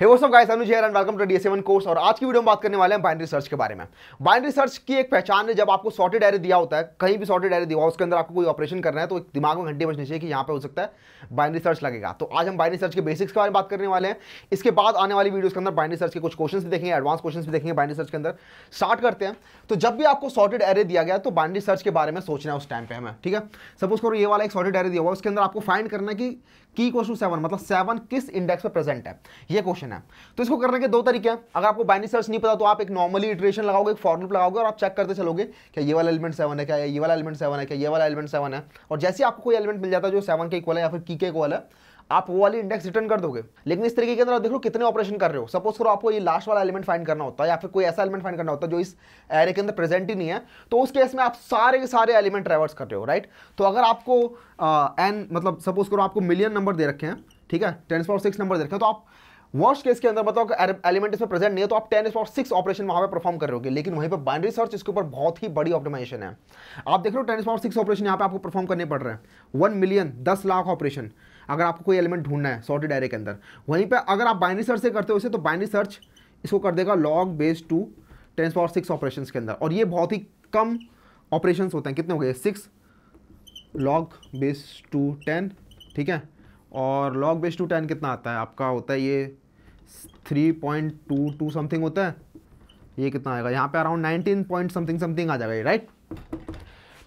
हे course और आज की वीडियो में बात करने वाले हैं बाइनरी सर्च के बारे में। बाइनरी सर्च की एक पहचान है, जब आपको सॉर्टेड एरे दिया होता है, कहीं भी सॉर्टेड एरे दिया उसके अंदर आपको कोई ऑपरेशन करना है तो दिमाग में घंटे बजनी चाहिए कि यहाँ पे हो सकता है बाइनरी सर्च लगेगा। तो आज हम बाइनरी सर्च के बेसिक्स के बारे में बात करने वाले हैं। इसके बाद आने वाली वीडियो के अंदर बाइनरी सर्च के कुछ क्वेश्चन भी देखेंगे एडवांस क्वेश्चन भी देखेंगे बाइनरी सर्च के अंदर। स्टार्ट करते हैं। तो जब भी आपको सॉर्टेड एरे दिया गया तो बाइनरी सर्च के बारे में सोचना है उस टाइम पे हमें, ठीक है? सपोज़ करो ये वाला एक सॉर्टेड एरे दिया हुआ उसके अंदर आपको फाइंड करना कि की सेवन मतलब सेवन किस इंडेक्स पर प्रेजेंट है? ये क्वेश्चन है। तो इसको करने के दो तरीके हैं। अगर आपको बाइनरी सर्च नहीं पता तो आप एक नॉर्मली इटरेशन लगाओगे, एक फॉर्मूला लगाओगे और आप चेक करते चलोगे क्या ये वाला एलिमेंट सेवन है क्या, ये वाला एलिमेंट सेवन है क्या, ये वाला एलिमेंट सेवन है। और जैसे आपको कोई एलिमेंट मिल जाता है जो सेवन के इक्वल है या फिर की के इक्वल है आप वो वाली इंडेक्स रिटर्न कर दोगे। लेकिन इस तरीके के अंदर देखो कितने ऑपरेशन कर रहे हो। सपोज़ करो आपको ये लास्ट वाला एलिमेंट फाइंड करना होता है या फिर कोई ऐसा एलिमेंट फाइंड करना होता है जो इस एरे के अंदर प्रेजेंट ही नहीं है तो उस केस में आप सारे के सारे एलिमेंट ट्रेवर्स कर रहे हो राइट तो अगर आपको एन मतलब सपोज़ करो आपको मिलियन नंबर दे रखे हैं, ठीक है? टेन पावर सिक्स नंबर दे रखे हैं तो आप वर्स्ट केस के अंदर मतलब एलिमेंट इसमें प्रेजेंट नहीं है तो आप टेन पावर सिक्स ऑपरेशन वहाँ पे परफॉर्म कर रहे हो लेकिन वहीं पर बाइनरी सर्च इसके ऊपर बहुत ही बड़ी ऑप्टिमाइजेशन है। आप देख रहे हो टेन पावर सिक्स ऑपरेशन यहाँ पे आपको परफॉर्म करने पड़ रहे हैं। वन मिलियन दस लाख ऑपरेशन अगर आपको कोई एलिमेंट ढूंढना है सॉर्टेड एरे के अंदर, वहीं पे अगर आप बाइनरी सर्च से करते हो इसे तो बाइनरी सर्च इसको कर देगा log base two ten power six operation के अंदर। और ये बहुत ही कम ऑपरेशन होते हैं। कितने हो गए? Six log base two ten ठीक है? और लॉग बेस टू टेन कितना आता है? आपका होता है ये three point two two something होता है। ये कितना आएगा? यहाँ पे around nineteen point something something आ जाएगा ये राइट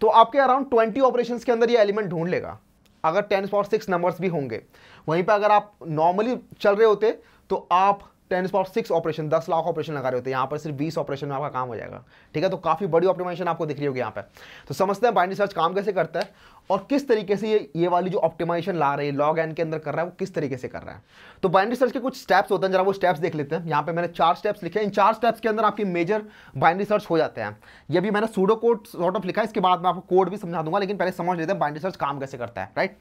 तो आपके अराउंड ट्वेंटी ऑपरेशन के अंदर ये एलिमेंट ढूंढ लेगा। अगर टेन पावर सिक्स नंबर्स भी होंगे, वहीं पर अगर आप नॉर्मली चल रहे होते तो आप टेन पावर सिक्स ऑपरेशन दस लाख ऑपरेशन लगा रहे होते, यहाँ पर सिर्फ़ बीस ऑपरेशन में आपका काम हो जाएगा। ठीक है? तो काफ़ी बड़ी ऑप्टिमाइजेशन आपको दिख रही होगी यहाँ पर तो समझते हैं बाइंड रिसर्च काम कैसे करता है? और किस तरीके से ये ये वाली जो ऑप्टिमाइजेशन ला रही है लॉग एन के अंदर कर रहा है, वो किस तरीके से कर रहा है? तो बाइंडी सर्च के कुछ स्टेप्स होते हैं, जरा वो स्टेप्स देख लेते हैं। यहाँ पे मैंने चार स्टेप्स लिखे हैं। इन चार स्टेप्स के अंदर आपकी मेजर बाइंडी सर्च हो जाते हैं। ये भी मैंने सूडो कोड सॉर्ट ऑफ़ लिखा है, इसके बाद मैं आपको कोड भी समझा दूँगा, लेकिन पहले समझ लेते हैं बाइंडी सर्च काम कैसे करता है राइट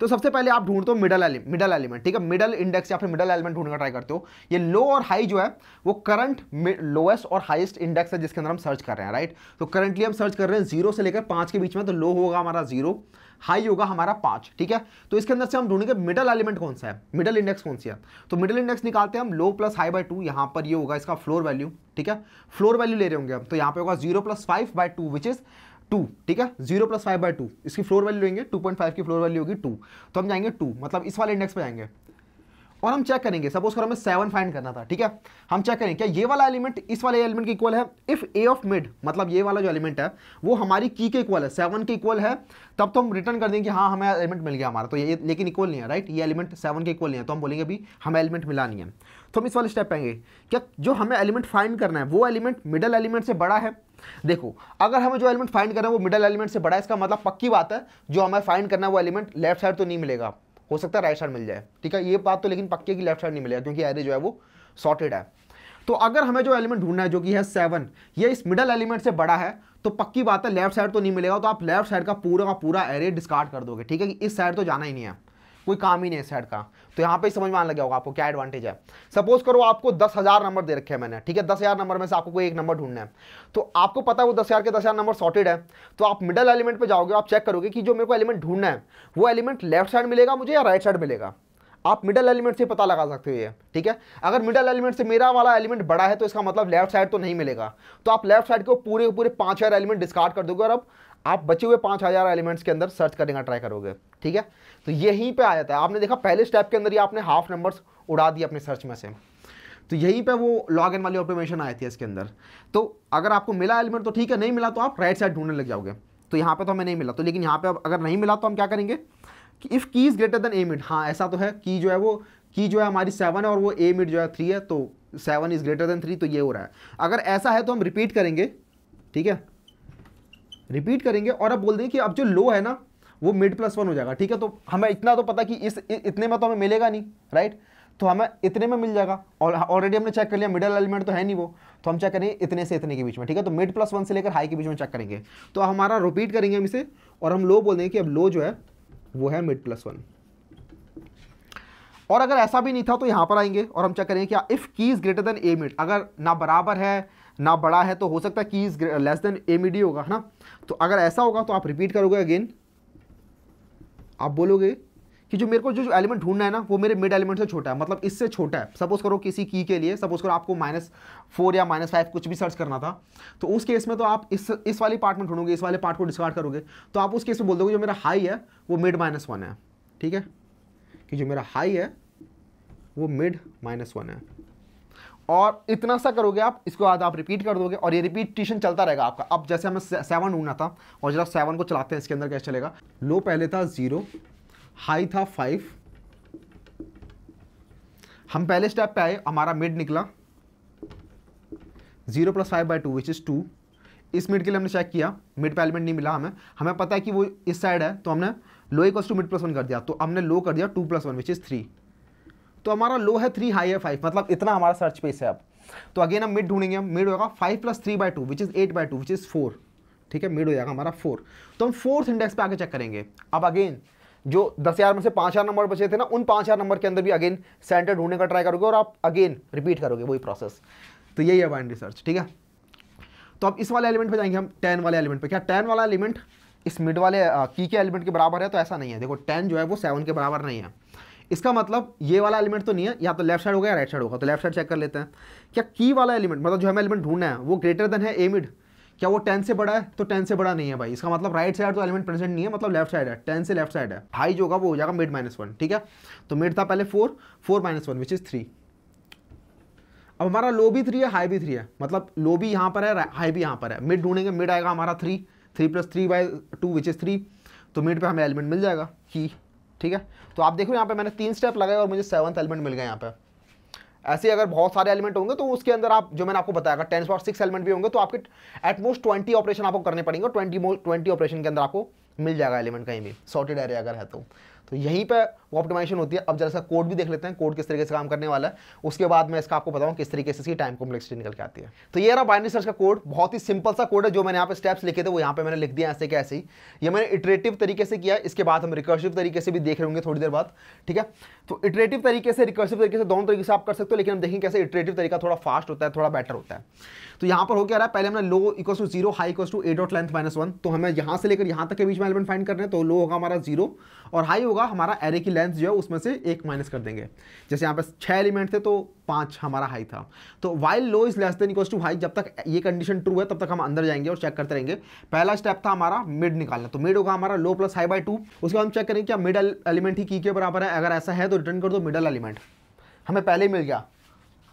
तो सबसे पहले आप ढूंढते हो मिडल मिडल एलिमेंट ठीक है? मिडल इंडेक्स या फिर मिडल एलिमेंट ढूँढने का ट्राई करते हो। ये लो और हाई जो है, वो करंट लोएस्ट और हाईएस्ट इंडेक्स है जिसके अंदर हम सर्च कर रहे हैं राइट तो करंटली हम सर्च कर रहे हैं ज़ीरो से लेकर पाँच के बीच में तो लो होगा हमारा ज़ीरो हाई होगा हमारा पाँच, ठीक है? तो इसके अंदर से हम ढूंढेंगे मिडल एलिमेंट कौन सा है? मिडल इंडेक्स कौन सी है? तो मिडल इंडेक्स निकालते हैं हम low plus high by two यहाँ पर ये होगा इसका फ्लोर वैल्यू ठीक है? फ्लोर वैल्यू ले रहे होंगे हम तो यहाँ पर होगा zero plus five by two which is two ठीक है? Zero plus five by two इसकी फ्लोर वैल्यू लेंगे टू पॉइंट फाइव की फ्लोर वैल्यू होगी टू तो हम जाएँगे टू मतलब इस वाले इंडेक्स पे जाएँगे। और हम चेक करेंगे। सपोज़ करो हमें सेवन फाइंड करना था, ठीक है? हम चेक करेंगे क्या ये वाला एलिमेंट इस वाले एलिमेंट के इक्वल है? इफ़ ए ऑफ़ मिड मतलब ये वाला जो एलिमेंट है, वो हमारी की के इक्वल है सेवन के इक्वल है, तब तो हम रिटर्न कर देंगे कि हाँ हमें एलिमेंट मिल गया हमारा। तो ये, लेकिन इक्वल नहीं है राइट ये एलिमेंट सेवन के इक्वल नहीं है तो हम बोलेंगे अभी, हमें एलिमेंट मिला नहीं है। तो हम इस वाले स्टेप पाएँगे क्या जो हमें एलिमेंट फाइंड करना है, वो एलिमेंट मिडल एलिमेंट से बड़ा है? देखो, अगर हमें जो एलिमेंट फाइंड करना है, वो मिडल एलिमेंट से बड़ा है, इसका मतलब पक्की बात है, जो हमें फाइंड करना है, वो एलिमेंट लेफ़्ट साइड तो नहीं मिलेगा। हो सकता है राइट साइड मिल जाए। ठीक है? ये बात तो लेकिन पक्के की लेफ़्ट साइड नहीं मिलेगा क्योंकि एरे जो है वो सॉर्टेड है। तो अगर हमें जो एलिमेंट ढूंढना है, जो कि है सेवन ये इस मिडल एलिमेंट से बड़ा है तो पक्की बात है लेफ़्ट साइड तो नहीं मिलेगा तो आप लेफ़्ट साइड का पूरा का पूरा एरे डिस्कार्ड कर दोगे। ठीक है? कि इस साइड तो जाना ही नहीं है। कोई काम ही नहीं है सेट का। तो यहाँ पे समझ में आने लगे होगा आपको क्या एडवांटेज है। सपोज़ करो आपको दस हज़ार नंबर दे रखे हैं मैंने, ठीक है? दस हज़ार नंबर में से आपको कोई एक नंबर ढूंढना है। तो आपको पता है वो दस हज़ार के दस हज़ार नंबर सॉर्टेड है। तो आप मिडल एलिमेंट पे जाओगे, आप चेक करोगे कि जो मेरे को एलिमेंट ढूंढना है, वो एलिमेंट लेफ़्ट साइड मिलेगा मुझे या राइट साइड मिलेगा? आप मिडल एलिमेंट से पता लगा सकते हो ये, ठीक है? अगर मिडल एलिमेंट से मेरा वाला एलिमेंट बड़ा है तो इसका मतलब लेफ़्ट साइड तो नहीं मिलेगा। तो आप लेफ़्ट साइड को पूरे पूरे पाँच हज़ार एलिमेंट डिस्कार्ड कर दोगे और अब आप बचे हुए पाँच हज़ार एलिमेंट्स के अंदर सर्च करने का ट्राई करोगे, ठीक है? तो यहीं पे आ जाता है। आपने देखा, पहले स्टेप के अंदर ही आपने हाफ़ नंबर्स उड़ा दिए अपने सर्च में से। तो यहीं पे वो लॉग इन वाली ऑटोमेशन आई थी इसके अंदर। तो अगर आपको मिला एलिमेंट तो ठीक है, नहीं मिला तो आप राइट साइड ढूँढने लग जाओगे। तो यहाँ पे तो हमें नहीं मिला। तो लेकिन यहाँ पे अगर नहीं मिला तो हम क्या करेंगे? कि if key is greater than a mid हाँ ऐसा तो है। की जो है वो की जो है हमारी सेवन है और वो ए मिड जो है थ्री है तो seven is greater than three तो ये हो रहा है। अगर ऐसा है तो हम रिपीट करेंगे, ठीक है? रिपीट करेंगे और अब बोल देंगे कि अब जो लो है ना, वो मिड प्लस वन हो जाएगा, ठीक है? तो हमें इतना तो पता कि इस इतने में तो हमें मिलेगा नहीं राइट तो हमें इतने में मिल जाएगा और ऑलरेडी हमने चेक कर लिया मिडल एलिमेंट तो है नहीं वो तो हम चेक करेंगे इतने से इतने के बीच में, ठीक है? तो मिड प्लस वन से लेकर हाई के बीच में चेक करेंगे। तो हमारा रिपीट करेंगे हम इसे और हम लो बोल देंगे कि अब लो जो है, वो है मिड प्लस वन और अगर ऐसा भी नहीं था तो यहाँ पर आएँगे और हम चेक करेंगे क्या if key is greater than a mid अगर ना बराबर है, ना बड़ा है तो हो सकता है key is less than a mid ही होगा, है ना? तो अगर ऐसा होगा तो आप रिपीट करोगे अगेन आप बोलोगे कि जो मेरे को जो जो एलिमेंट ढूंढना है ना, वो मेरे मिड एलिमेंट से छोटा है। मतलब इससे छोटा है। सपोज़ करो किसी की के लिए सपोज़ करो आपको माइनस फोर या माइनस फाइव कुछ भी सर्च करना था तो उस केस में तो आप इस इस वाली पार्ट में ढूंढोगे, इस वाले पार्ट को डिस्कार्ड करोगे। तो आप उस केस में बोल दोगे, जो मेरा हाई है, वो मिड माइनस वन है। ठीक है? कि जो मेरा हाई है, वो मिड माइनस वन है। और इतना सा करोगे आप, इसको बाद आप रिपीट कर दोगे और ये रिपीटेशन चलता रहेगा आपका। अब जैसे हमें सेवन ढूंढना था और जरा सेवन को चलाते हैं, इसके अंदर कैसे चलेगा? लो, पहले था ज़ीरो हाई था फाइव हम पहले स्टेप पे आए, हमारा मिड निकला। Zero plus five by two which is two इस मिड के लिए हमने चेक किया मिड पे एलिमेंट नहीं मिला हमें। हमें पता है कि वो इस साइड है तो हमने low equals to mid plus one कर दिया। तो हमने लो कर दिया two plus one which is three तो हमारा लो है थ्री हाई है फाइव मतलब इतना हमारा सर्च पेस है अब। तो अगेन हम मिड ढूंढेंगे हम मिड होगा five plus three by two which is eight by two which is four ठीक है? मिड हो जाएगा हमारा फोर तो हम फोर्थ इंडेक्स पे आगे चेक करेंगे। अब अगेन जो दस हज़ार में से पाँच हज़ार नंबर बचे थे ना, उन पाँच हज़ार नंबर के अंदर भी अगेन सेंटर ढूँढने का ट्राई करोगे और आप अगेन रिपीट करोगे वही प्रोसेस तो यही है बाइंड रिसर्च ठीक है? तो अब इस वाले एलिमेंट पे जाएँगे हम टेन वाले एलिमेंट पे। क्या टेन वाला एलिमेंट इस मिड वाले की के एलिमेंट के बराबर है? तो ऐसा नहीं है। देखो टेन जो है वो सेवन के बराबर नहीं है। इसका मतलब ये वाला एलिमेंट तो नहीं है, या तो लेफ़्ट साइड होगा या राइट साइड होगा तो लेफ़्ट साइड चेक कर लेते हैं। क्या की वाला एलिमेंट मतलब जो हमें एलिमेंट ढूंढना है, वो ग्रेटर देन है ए मिड क्या वो टेन से बड़ा है? तो टेन से बड़ा नहीं है भाई। इसका मतलब राइट साइड तो एलिमेंट प्रेजेंट नहीं है मतलब लेफ़्ट साइड है। टेन से लेफ़्ट साइड है। हाई जो होगा वो हो जाएगा मिड माइनस वन ठीक है? तो मिड था पहले four four minus one which is three अब हमारा लो भी थ्री है हाई भी थ्री है। मतलब लो भी यहाँ पर है हाई भी यहाँ पर है। मिड ढूंढेंगे मिड आएगा हमारा three three plus three by two which is three तो मिड पर हमें एलिमेंट मिल जाएगा की ठीक है? तो आप देखो यहाँ पे मैंने तीन स्टेप लगाए और मुझे सेवंथ एलिमेंट मिल गया यहाँ पे। ऐसे अगर बहुत सारे एलिमेंट होंगे तो उसके अंदर आप, जो मैंने आपको बताया, अगर टेन और सिक्स एलिमेंट भी होंगे तो आपके एटमोस्ट ट्वेंटी ऑपरेशन आपको करने पड़ेंगे ट्वेंटी ट्वेंटी ऑपरेशन के अंदर आपको मिल जाएगा एलिमेंट कहीं भी सॉर्टेड एरिया अगर है तो। तो यहीं पे वो ऑप्टिमाइजेशन होती है। अब जरा सा कोड भी देख लेते हैं कोड किस तरीके से काम करने वाला है। उसके बाद मैं इसका आपको बताऊँ किस तरीके से इसकी टाइम कॉम्प्लेक्सिटी निकल के आती है। तो ये रहा बाइनरी सर्च का कोड बहुत ही सिंपल सा कोड है, जो मैंने यहाँ पे स्टेप्स लिखे थे, वो यहाँ पे मैंने लिख दिया ऐसे कि ऐसे ही। ये मैंने इटरेटिव तरीके से किया इसके बाद हम रिकर्सिव तरीके से भी देख रहे होंगे थोड़ी देर बाद, ठीक है? तो इटरेटिव तरीके से रिकर्सिव तरीके से दोनों तरीके से आप कर सकते हो, लेकिन हम देखेंगे कैसे इटरेटिव तरीका थोड़ा फास्ट होता है, थोड़ा बेटर होता है। तो यहाँ पर हो क्या रहा है? पहले हमने low equal to zero high equal to a dot length minus one तो हमें यहाँ से लेकर यहाँ तक के बीच में एलिमेंट फाइंड करना है तो लो होगा हमारा ज़ीरो और हाई होगा हमारा एरे की जो है उसमें से एक माइनस कर देंगे। जैसे यहाँ पर छः एलिमेंट थे तो पाँच हमारा हाई था। तो while low is less than equal to high जब तक ये कंडीशन ट्रू है, तब तक हम अंदर जाएँगे और चेक करते रहेंगे। पहला स्टेप था हमारा मिड निकालना। तो मिड होगा हमारा low plus high by two उसके बाद हम चेक करेंगे क्या मिडल एलिमेंट ही की के बराबर है। अगर ऐसा है तो रिटर्न कर दो मिडल एलिमेंट हमें पहले ही मिल गया।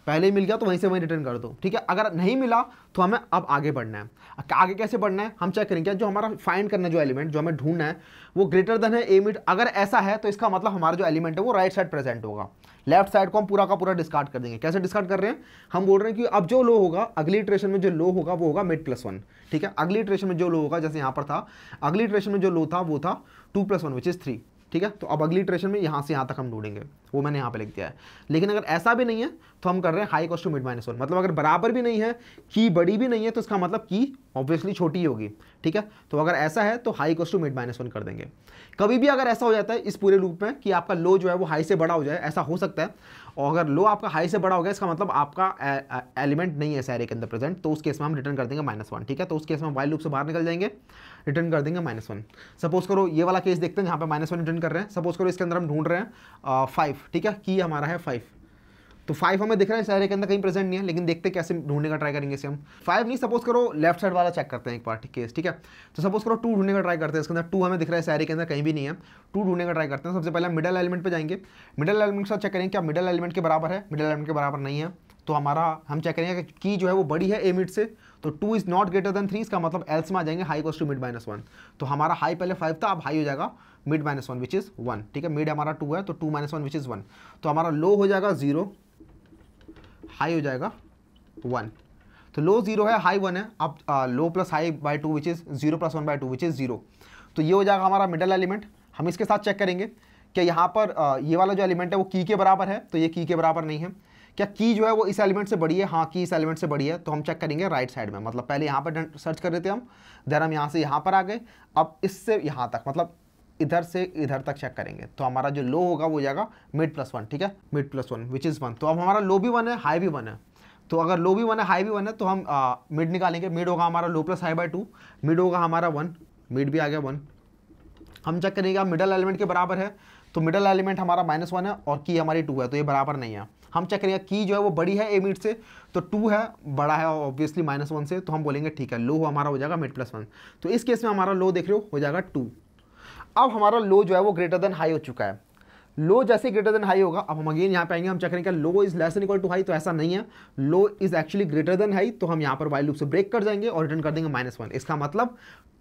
पहले मिल गया तो वहीं से वहीं रिटर्न कर दो। ठीक है? अगर नहीं मिला तो हमें अब आगे बढ़ना है। आगे कैसे बढ़ना है? हम चेक करेंगे। जो हमारा फाइंड करना जो एलिमेंट जो हमें ढूंढना है, वो ग्रेटर देन है ए मिड अगर ऐसा है तो इसका मतलब हमारा जो एलिमेंट है वो राइट साइड प्रेजेंट होगा। लेफ़्ट साइड को हम पूरा का पूरा डिस्कार्ड कर देंगे। कैसे डिस्कार्ड कर रहे हैं? हम बोल रहे हैं कि अब जो लो होगा, अगली ट्रेशन में जो लो होगा, वो होगा मिड प्लस वन ठीक है? अगली ट्रेशन में जो लो होगा, जैसे यहाँ पर था, अगली ट्रेशन में जो लो था, वो था two plus one which is three ठीक है? तो अब अगली ट्रेशन में यहाँ से यहाँ तक हम ढूंढेंगे। वो मैंने यहाँ पे लिख दिया है। लेकिन अगर ऐसा भी नहीं है तो हम कर रहे हैं high cost to mid minus one मतलब अगर बराबर भी नहीं है की बड़ी भी नहीं है तो इसका मतलब की ऑब्वियसली छोटी होगी, ठीक है? तो अगर ऐसा है तो high cost to mid minus one कर देंगे। कभी भी अगर ऐसा हो जाता है, इस पूरे लूप में, कि आपका लो जो है, वो हाई से बड़ा हो जाए, ऐसा हो सकता है। और अगर लो आपका हाई से बड़ा हो गया, इसका मतलब आपका एलिमेंट नहीं है सैरे के अंदर प्रेजेंट तो उस केस में हम रिटर्न कर देंगे माइनस वन ठीक है? तो उस केस में वाइल लूप से बाहर निकल जाएँगे रिटर्न कर देंगे माइनस वन सपोज़ करो, ये वाला केस देखते हैं जहाँ पर माइनस वन रिटर्न कर रहे हैं। सपोज़ करो, इसके अंदर हम ढूंढ रहे हैं फाइव ठीक है? की हमारा है फाइव तो फाइव हमें दिख रहा है सारे के अंदर, कहीं प्रेजेंट नहीं है, लेकिन देखते कैसे ढूँढने का ट्राई करेंगे इसे हम। फाइव नहीं सपोज़ करो लेफ़्ट साइड वाला चेक करते हैं एक बार केस ठीक है? तो सपोज़ करो टू ढूँढने का ट्राई करते हैं, इसके अंदर टू हमें दिख रहा है सारे के अंदर, कहीं भी नहीं है। टू ढूँढने का ट्राई करते हैं, सबसे पहले मिडल एलिमेंट पर जाएँगे। मिडल एलिमेंट के साथ चेक करेंगे, क्या मिडल एलिमेंट के बराबर है? मिडल एलिमेंट के बराबर नहीं है। तो हमारा, हम चेक करेंगे कि जो है वो बड़ी है ए मिड से तो two is not greater than three इसका मतलब एल्स में आ जाएँगे high cost to mid minus one तो हमारा हाई पहले फाइव था, अब हाई हो जाएगा mid minus one which is one ठीक है मिड हमारा टू है तो two minus one which is one तो हमारा लो हो जाएगा ज़ीरो हाई हो जाएगा वन तो लो ज़ीरो है हाई वन है. अब low plus high by two which is zero plus one by two which is zero तो ये हो जाएगा हमारा मिडल एलिमेंट हम इसके साथ चेक करेंगे क्या यहाँ पर आ, ये वाला जो एलिमेंट है वो की के बराबर है तो ये की के बराबर नहीं है. क्या की जो है वो इस एलिमेंट से बड़ी है? हाँ की इस एलिमेंट से बड़ी है तो हम चेक करेंगे राइट साइड में. मतलब पहले यहाँ पर सर्च कर रहे थे हम देर हम यहाँ से यहाँ पर आ गए. अब इससे यहाँ तक मतलब इधर से इधर तक चेक करेंगे। तो हमारा जो लो होगा वो जाएगा मिड प्लस वन ठीक है? Mid plus one which is one तो अब हमारा लो भी वन है हाई भी वन है। तो अगर लो भी वन है हाई भी वन है तो हम मिड निकालेंगे। मिड होगा हमारा low plus high by two mid होगा हमारा वन मिड भी आ गया वन हम चेक करेंगे मिडल एलिमेंट के बराबर है तो मिडल एलिमेंट हमारा माइनस वन है और की हमारी टू है तो ये बराबर नहीं है। हम चेक करेंगे की जो है वो बड़ी है ए मिड से तो टू है, बड़ा है ऑब्वियसली माइनस वन से तो हम बोलेंगे ठीक है लो हमारा हो जाएगा मिड प्लस वन तो इस केस में हमारा लो देख रहे हो हो जाएगा टू अब हमारा लो जो है वो ग्रेटर देन हाई हो चुका है। लो जैसे ग्रेटर देन हाई होगा, अब हम अगेन यहाँ पे आएँगे, हम चेक करेंगे low is less equal to high तो ऐसा नहीं है। Low is actually greater than high तो हम यहाँ पर वाई लूप से ब्रेक कर जाएँगे और रिटर्न कर देंगे माइनस वन इसका मतलब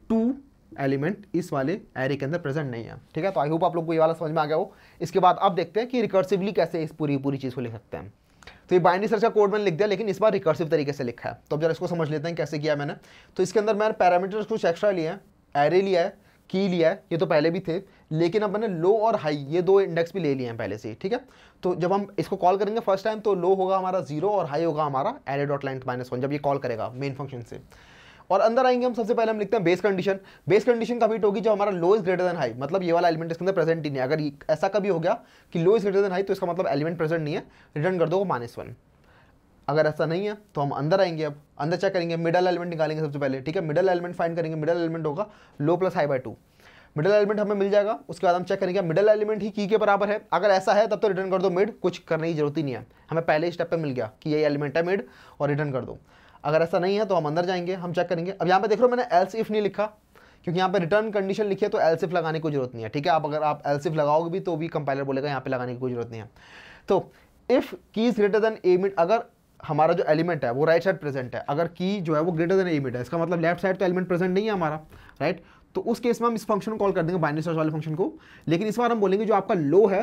टू एलिमेंट इस वाले एरे के अंदर प्रेजेंट नहीं है। ठीक है? तो आई होप आप लोग को ये वाला समझ में आ गया हो। इसके बाद अब देखते हैं कि रिकर्सिवली कैसे इस पूरी पूरी चीज़ को लिख सकते हैं। तो ये बाइंडी सर्च का कोड मैंने लिख दिया, लेकिन इस बार रिकर्सिव तरीके से लिखा है। तो अब जरा इसको समझ लेते हैं कैसे किया मैंने। तो इसके अंदर मैंने पैरामीटर्स कुछ एक्स्ट्रा लिए हैं। एरे लिया है की लिया है, ये तो पहले भी थे, लेकिन अब मैंने लो और हाई, ये दो इंडेक्स भी ले लिए हैं पहले से ठीक है? तो जब हम इसको कॉल करेंगे फ़र्स्ट टाइम तो लो होगा हमारा ज़ीरो और हाई होगा हमारा array dot line minus one जब ये कॉल करेगा मेन फ़ंक्शन से। और अंदर आएँगे हम, सबसे पहले हम लिखते हैं बेस कंडीशन बेस कंडीशन कभी होगी जब हमारा low is greater than high मतलब ये वाला एलिमेंट इसके अंदर प्रेजेंट ही नहीं है। अगर ऐसा कभी हो गया कि low is greater than high तो इसका मतलब एलिमेंट प्रेजेंट नहीं है। रिटर्न कर दो माइनस वन अगर ऐसा नहीं है तो हम अंदर आएँगे अब। अंदर चेक करेंगे मिडल एलिमेंट निकालेंगे सबसे पहले, ठीक है? मिडल एलिमेंट फाइंड करेंगे मिडल एलिमेंट होगा low plus high by two middle element हमें मिल जाएगा, उसके बाद हम चेक करेंगे मिडल एलिमेंट ही की के बराबर है। अगर ऐसा है, तब तो रिटर्न कर दो मिड कुछ करने की ज़रूरत ही नहीं है। हमें पहले ही स्टेप पे मिल गया कि ये एलिमेंट है मिड और रिटर्न कर दो। अगर ऐसा नहीं है तो हम अंदर जाएँगे, हम चेक करेंगे। अब यहाँ पे देख लो मैंने एल्स इफ़ नहीं लिखा, क्योंकि यहाँ पे रिटर्न कंडीशन लिखी है तो एल्सिफ लगाने की ज़रूरत नहीं है, ठीक है? आप अगर आप एल्सिफ लगाओगे भी तो भी कंपाइलर बोलेगा, यहाँ पे लगाने की कोई ज़रूरत नहीं है। तो if key is greater than a mid अगर हमारा जो एलिमेंट है, वो राइट साइड प्रेजेंट है। अगर की जो है वो ग्रेटर देन ए मिड है, इसका मतलब लेफ़्ट साइड तो एलिमेंट प्रेजेंट नहीं है हमारा राइट तो उस केस में हम इस फ़ंक्शन को कॉल कर देंगे बाइनरी सर्च वाले फ़ंक्शन को। लेकिन इस बार हम बोलेंगे जो आपका लो है,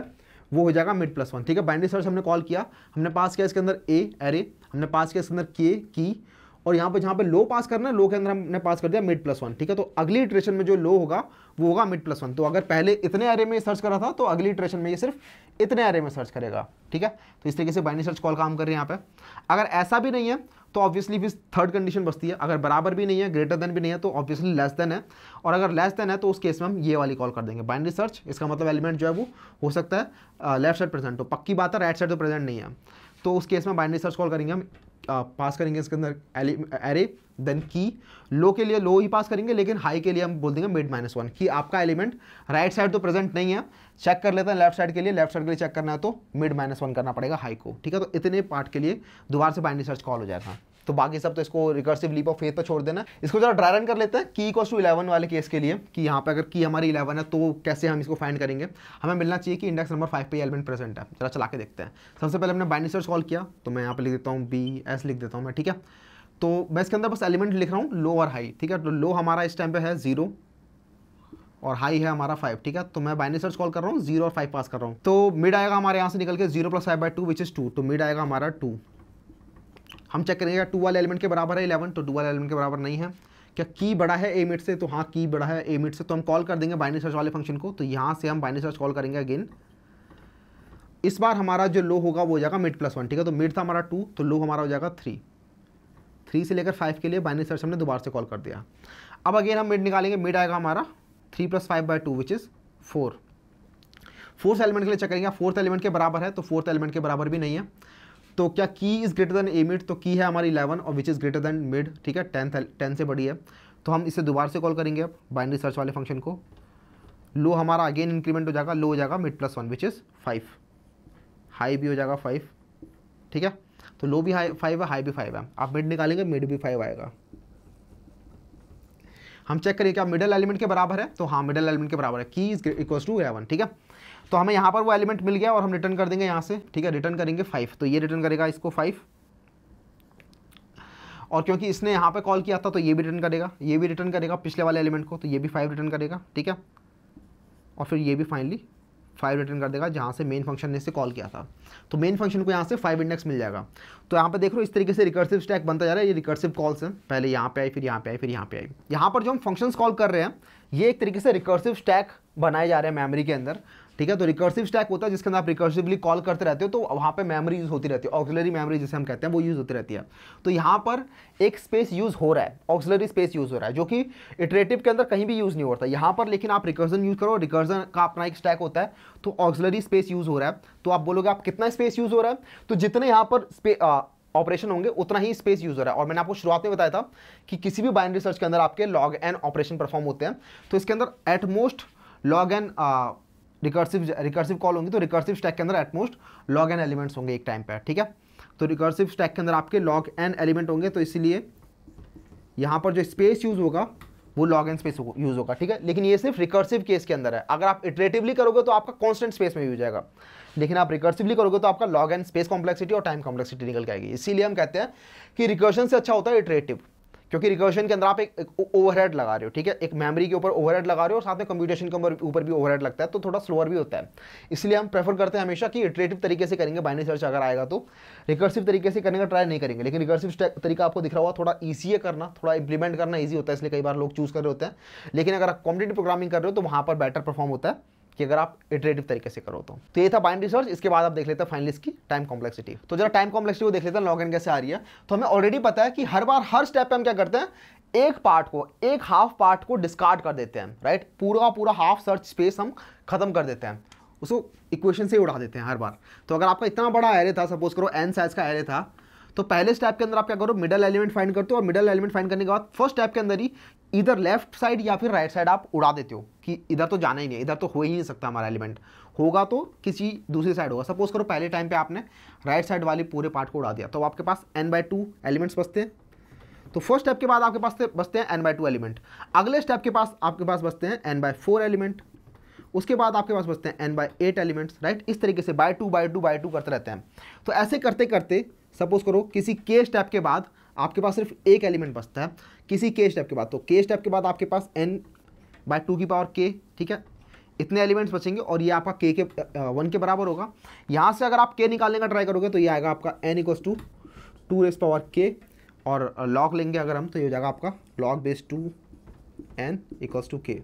वो हो जाएगा मिड प्लस वन ठीक है? बाइनरी सर्च हमने कॉल किया, हमने पास किया इसके अंदर ए एरे हमने पास किया इसके अंदर के की और यहाँ पे जहाँ पे लो पास करना है लो के अंदर हमने पास कर दिया मिड प्लस वन ठीक है? तो अगली इटरेशन में जो लो होगा, वो होगा मिड प्लस वन तो अगर पहले इतने एरे में सर्च करा था तो अगली इटरेशन में ये सिर्फ़ इतने एरे में सर्च करेगा, ठीक है? तो इस तरीके से बाइनरी सर्च कॉल काम कर रहे हैं यहाँ पे। अगर ऐसा भी नहीं है तो ऑब्वियसली फिर थर्ड कंडीशन बसती है। अगर बराबर भी नहीं है ग्रेटर देन भी नहीं है तो ऑब्वियसली लेस देन है। और अगर लेस देन है तो उस केस में हम ये वाली कॉल कर देंगे। बाइनरी सर्च इसका मतलब एलिमेंट जो है वो हो सकता है लेफ़्ट साइड प्रेजेंट तो पक्की बात है राइट साइड तो प्रेजेंट नहीं है। तो उस केस में बाइनरी सर्च कॉल करेंगे हम। पास करेंगे इसके अंदर एरे देन की लो के लिए लो ही पास करेंगे, लेकिन हाई के लिए हम बोल देंगे मिड माइनस वन कि आपका एलिमेंट राइट साइड तो प्रेजेंट नहीं है. चेक कर लेते हैं लेफ़्ट साइड के लिए. लेफ़्ट साइड के लिए चेक करना है तो मिड माइनस वन करना पड़ेगा हाई को. ठीक है? तो इतने पार्ट के लिए दोबारा से बाइंडी सर्च कॉल हो जाएगा. तो बाकी सब तो इसको रिकर्सिव लीप ऑफ़ फेथ पर छोड़ देना। इसको जरा ड्राई रन कर लेते हैं की इक्वल टू इलेवन वाले केस के लिए, कि यहाँ पर अगर की हमारी इलेवन है तो कैसे हम इसको फाइंड करेंगे? हमें मिलना चाहिए कि इंडेक्स नंबर फाइव पे एलिमेंट प्रेजेंट है। जरा चला के देखते हैं। सबसे पहले हमने बाइंडी सर्च कॉल किया तो मैं यहाँ पे लिख देता हूँ बी एस लिख देता हूँ मैं, ठीक है? तो मैं इसके अंदर बस एलिमेंट लिख रहा हूँ लो और हाई ठीक है? तो लो हमारा इस टाइम पे है ज़ीरो और हाई है हमारा फाइव ठीक है? तो मैं बाइनरी सर्च कॉल कर रहा हूँ ज़ीरो और फाइव पास कर रहा हूँ। तो मिड आएगा हमारे यहाँ से निकल के zero plus five by two which is two तो मिड आएगा हमारा टू हम चेक करेंगे टू वाले एलिमेंट के बराबर है इलेवन तो टू वाले एलिमेंट के बराबर नहीं है। क्या की बड़ा है ए मिट से? तो हाँ की बड़ा है ए मिट से। तो हम कॉल कर देंगे बाइनरी सर्च वाले फ़ंक्शन को। तो यहाँ से हम बाइनरी सर्च कॉल करेंगे अगेन इस बार हमारा जो लो होगा, वो हो जाएगा मिड प्लस वन ठीक है? तो मिड था हमारा टू तो लो हमारा हो जाएगा थ्री थ्री से लेकर फाइव के लिए बाइनरी सर्च हमने दोबारा से कॉल कर दिया। अब अगेन हम मिड निकालेंगे। मिड आएगा हमारा three plus five by two which is four fourth element के लिए चेक करेंगे। फोर्थ एलिमेंट के बराबर है तो फोर्थ एलिमेंट के बराबर भी नहीं है। तो क्या key is greater than a mid तो की है हमारी इलेवन और which is greater than mid ठीक है? टेंथ टेन से बड़ी है। तो हम इसे दोबारा से कॉल करेंगे अब बाइनरी सर्च वाले फ़ंक्शन को। लो हमारा अगेन इंक्रीमेंट हो जाएगा लो हो जाएगा mid plus one which is five high भी हो जाएगा फाइव ठीक है? तो लो भी हाई फाइव है हाई भी फाइव है। आप मिड निकालेंगे मिड भी फाइव आएगा। हम चेक करिए क्या मिडल एलिमेंट के बराबर है? तो हाँ मिडल एलिमेंट के बराबर है। Key is equal to eleven ठीक है? तो हमें यहाँ पर वो एलिमेंट मिल गया और हम रिटर्न कर देंगे यहाँ से। ठीक है रिटर्न करेंगे फाइव तो ये रिटर्न करेगा इसको फाइव और क्योंकि इसने यहाँ पे कॉल किया था तो ये भी रिटर्न करेगा। ये भी रिटर्न करेगा पिछले वाले एलिमेंट को तो ये भी फाइव रिटर्न करेगा। ठीक है? और फिर ये भी फाइनली फाइव रिटर्न कर देगा, जहाँ से मेन फ़ंक्शन ने इसे कॉल किया था। तो मेन फ़ंक्शन को यहाँ से फाइव इंडेक्स मिल जाएगा। तो यहाँ पे देख लो इस तरीके से रिकर्सिव स्टैक बनता जा रहा है। ये रिकर्सिव कॉल्स हैं। पहले यहाँ पे आई, फिर यहाँ पे आई, फिर यहाँ पे आई। यहाँ पर जो हम फ़ंक्शंस कॉल कर रहे हैं, ये एक तरीके से रिकर्सिव स्टैक बनाए जा रहे हैं मेमोरी के अंदर। ठीक है? तो रिकर्सिव स्टैक होता है जिसके अंदर आप रिकर्सिवली कॉल करते रहते हो तो वहाँ पे मेमोरी यूज़ होती रहती है। ऑक्सिलरी मेमोरी जिसे हम कहते हैं, वो यूज़ होती रहती है। तो यहाँ पर एक स्पेस यूज़ हो रहा है। ऑक्सिलरी स्पेस यूज़ हो रहा है, जो कि इटरेटिव के अंदर कहीं भी यूज़ नहीं होता यहाँ पर लेकिन आप रिकर्जन यूज़ करो रिकर्जन का अपना एक स्टैक होता है तो ऑक्सिलरी स्पेस यूज़ हो रहा है। तो आप बोलोगे, आप कितना स्पेस यूज़ हो रहा है? तो जितने यहाँ पर ऑपरेशन होंगे, उतना ही स्पेस यूज़ हो रहा है। और मैंने आपको शुरुआत में बताया था कि किसी भी बाइनरी सर्च के अंदर आपके लॉग एन ऑपरेशन परफॉर्म होते हैं। तो इसके अंदर at most log n recursive recursive call होंगी तो रिकर्सिव स्टैक के अंदर एटमोस्ट लॉग एन एलिमेंट्स होंगे एक टाइम पे, ठीक है? तो रिकर्सिव स्टैक के अंदर आपके लॉग एन एलिमेंट होंगे तो इसलिए यहाँ पर जो स्पेस यूज़ होगा, वो लॉग एन स्पेस यूज़ होगा, ठीक है? लेकिन ये सिर्फ़ रिकर्सिव केस के अंदर है। अगर आप इटरेटिवली करोगे तो आपका कॉन्स्टेंट स्पेस में यूज़ जाएगा। लेकिन आप रिकर्सिवली करोगे तो आपका लॉग एन स्पेस कॉम्प्लेक्सिटी और टाइम कॉम्प्लेक्सिटी निकल के आएगी। इसीलिए हम कहते हैं कि रिकर्शन से अच्छा होता है इटरेटिव क्योंकि रिकर्शन के अंदर आप एक, ओवरहेड लगा रहे हो ठीक है? एक मेमोरी के ऊपर ओवरहेड लगा रहे हो और साथ में कंप्यूटेशन के ऊपर भी ओवरहेड लगता है तो थोड़ा स्लोअर भी होता है। इसलिए हम प्रेफर करते हैं हमेशा कि इटरेटिव तरीके से करेंगे बाइनरी सर्च अगर आएगा तो। रिकर्सिव तरीके से करने का ट्राई नहीं करेंगे लेकिन रिकर्सिव तरीका आपको दिख रहा हुआ थोड़ा ईजी है करना थोड़ा इंप्लीमेंट करना ईजी होता है इसलिए कई बार लोग चूज़ कर रहे होते हैं। लेकिन अगर आप कॉम्पिटेटिव प्रोग्रामिंग कर रहे हो तो वहाँ पर बेटर परफॉर्म होता है। कि अगर आप इटरेटिव तरीके से करो तो। तो ये था बाइंड रिसर्च इसके बाद आप देख लेते हैं फाइनली इसकी टाइम कॉम्प्लेक्सिटी तो जरा टाइम कॉम्प्लेक्सिटी को देख लेते हैं लॉग इन कैसे आ रही है। तो हमें ऑलरेडी पता है कि हर बार, हर स्टेप पे हम क्या करते हैं, एक पार्ट को, एक हाफ़ पार्ट को डिस्कार्ड कर देते हैं राइट पूरा पूरा हाफ़ सर्च स्पेस हम खत्म कर देते हैं। उसको इक्वेशन से उड़ा देते हैं हर बार। तो अगर आपका इतना बड़ा एरे था सपोज़ करो एन साइज़ का एरे था तो पहले स्टेप के अंदर आप क्या करो? मिडल एलिमेंट फाइंड करते हो और मिडल एलिमेंट फाइंड करने के बाद फ़र्स्ट स्टेप के अंदर ही इधर लेफ़्ट साइड या फिर राइट साइड आप उड़ा देते हो कि इधर तो जाना ही नहीं इधर तो हो ही नहीं सकता हमारा एलिमेंट होगा तो किसी दूसरी साइड होगा। सपोज़ करो पहले टाइम पे आपने राइट साइड वाले पूरे पार्ट को उड़ा दिया तो आपके पास एन बाई टू एलिमेंट्स बचते हैं। तो फ़र्स्ट स्टेप के बाद आपके पास बचते हैं एन बाई टू एलिमेंट अगले स्टेप के पास आपके पास बचते हैं एन बाई फोर एलिमेंट उसके बाद आपके पास बचते हैं n by eight elements right इस तरीके से by two by two by two करते रहते हैं। तो ऐसे करते करते सपोज़ करो, किसी के स्टेप के बाद आपके पास सिर्फ़ एक एलिमेंट बचता है। किसी के स्टेप के बाद तो के स्टेप के बाद आपके पास एन बाय टू की पावर के ठीक है? इतने एलिमेंट्स बचेंगे और ये आपका के के वन के बराबर होगा। यहाँ से अगर आप के निकालने का ट्राई करोगे तो ये आएगा आपका n equals to two raise power k और लॉग लेंगे अगर हम तो ये हो जाएगा आपका log base two n equals to k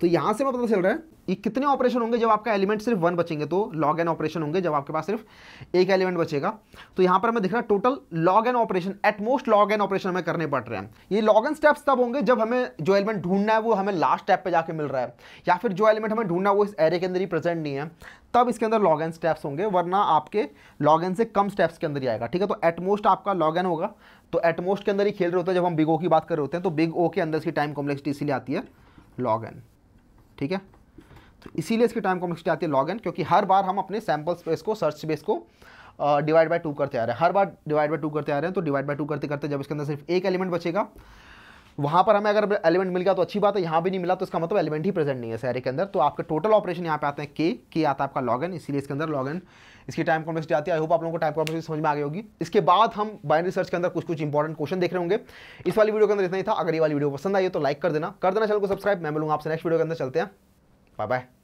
तो यहाँ से पता चल रहा है ये कितने ऑपरेशन होंगे जब आपका एलिमेंट सिर्फ़ वन बचेंगे तो लॉग एन ऑपरेशन होंगे जब आपके पास सिर्फ़ एक एलिमेंट बचेगा। तो यहाँ पर हमें दिख रहा है total log n operation at most log n operation हमें करने पड़ रहे हैं। ये लॉग एन स्टेप्स तब होंगे जब हमें जो एलिमेंट ढूंढना है वो हमें लास्ट स्टेप पे जाके मिल रहा है, या फिर जो एलिमेंट हमें ढूंढना है वो इस एरे के अंदर ही प्रेजेंट नहीं है, तब इसके अंदर लॉग एन स्टेप्स होंगे, वरना आपके लॉग एन से कम स्टेप्स के अंदर ही आएगा, ठीक है? तो एटमोस्ट आपका लॉग एन होगा। तो एटमोस्ट के अंदर ही खेल रहे होते हैं जब हम बिग ओ की बात कर रहे होते हैं तो बिग ओ के अंदर इसकी टाइम कॉम्प्लेक्सिटी इसीलिए आती है लॉग एन ठीक है? तो इसीलिए इसकी टाइम कॉम्प्लेक्सिटी आती है लॉग एन क्योंकि हर बार हम अपने सैंपल स्पेस को सर्च स्पेस को डिवाइड बाय टू करते आ रहे हैं। हर बार डिवाइड बाय टू करते आ रहे हैं तो डिवाइड बाय टू करते करते जब इसके अंदर सिर्फ़ एक एलिमेंट बचेगा वहाँ पर हमें अगर एलिमेंट मिल गया तो अच्छी बात है, यहाँ भी नहीं मिला तो इसका मतलब एलिमेंट ही प्रेजेंट नहीं है सैरे के अंदर। तो आपके टोटल ऑपरेशन यहाँ पे आते हैं के के आता है आपका इन इसीलिए इसके अंदर लॉग इन इसकी टाइम कॉम्प्लेक्सिटी आती है आई होप आप लोगों को टाइम कॉम्प्लेक्सिटी समझ में आ गई होगी। इसके बाद हम बाइनरी सर्च के अंदर कुछ कुछ इंपॉर्टेंट क्वेश्चन देख रहे होंगे। इस वाली वीडियो के अंदर इतना ही था, अगर ये वाली वीडियो पसंद आई तो लाइक कर देना। कर देना चैनल को सब्सक्राइब मैं मिलूँगा आपसे नेक्स्ट वीडियो के अंदर, चलते हैं। Bye bye